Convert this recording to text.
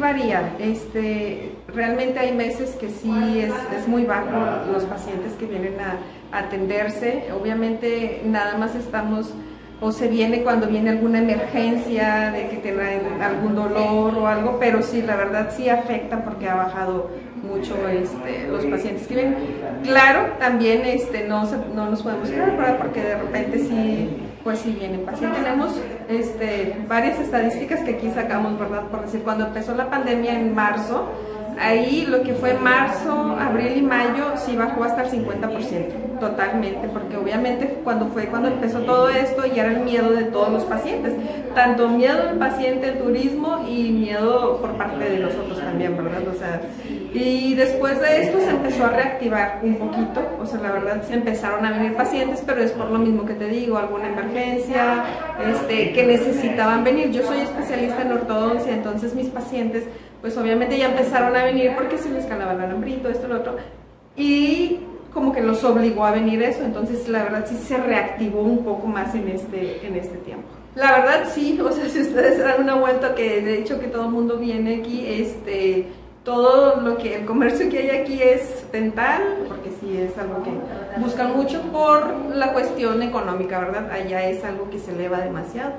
varía. Este, realmente hay meses que sí es, es muy bajo los pacientes que vienen a, a atenderse. Obviamente nada más estamos o se viene cuando viene alguna emergencia de que tengan algún dolor o algo, pero sí, la verdad sí afecta porque ha bajado mucho este, los pacientes que vienen. Claro, también este, no, no nos podemos quedar porque de repente sí, pues sí vienen pacientes. Tenemos este, varias estadísticas que aquí sacamos, ¿verdad? Por decir, cuando empezó la pandemia en marzo, ahí lo que fue marzo, abril y mayo sí bajó hasta el 50%, totalmente, porque obviamente cuando fue cuando empezó todo esto ya era el miedo de todos los pacientes, tanto miedo del paciente, el turismo y miedo por parte de nosotros también, ¿verdad? O sea, y después de esto se empezó a reactivar un poquito, o sea, la verdad se empezaron a venir pacientes, pero es por lo mismo que te digo, alguna emergencia, este, que necesitaban venir. Yo soy especialista en ortodoncia, entonces mis pacientes pues obviamente ya empezaron a venir porque se les calaba el alambrito, esto, lo otro, y como que los obligó a venir eso, entonces la verdad sí se reactivó un poco más en este, en este tiempo. La verdad sí, o sea, si ustedes dan una vuelta, de hecho que todo el mundo viene aquí, este, todo lo que, el comercio que hay aquí es dental, porque sí es algo que buscan mucho por la cuestión económica, ¿verdad? Allá es algo que se eleva demasiado.